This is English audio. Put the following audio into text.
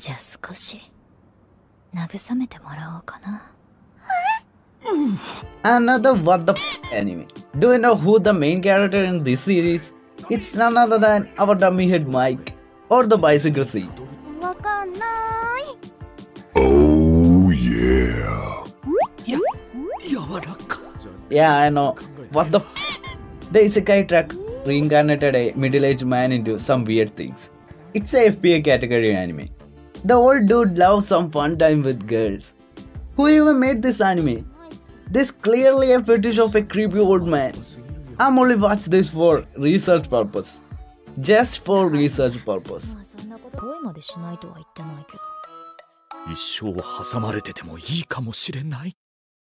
じゃあ少し慰めてもらおうかな Another what the f anime. Do you know who the main character in this series? It's none other than our dummy head Mic or the bicycle seat. Oh yeah. Yeah, I know. What the f? The Isekai track reincarnated a middle-aged man into some weird things. It's a FPA category anime. The old dude loves some fun time with girls. Who even made this anime? This clearly a fetish of a creepy old man. I'm only watch this for research purpose. Just for research purpose. まあそんなこと恋までしないとは言ってないけど一生挟まれててもいいかもしれない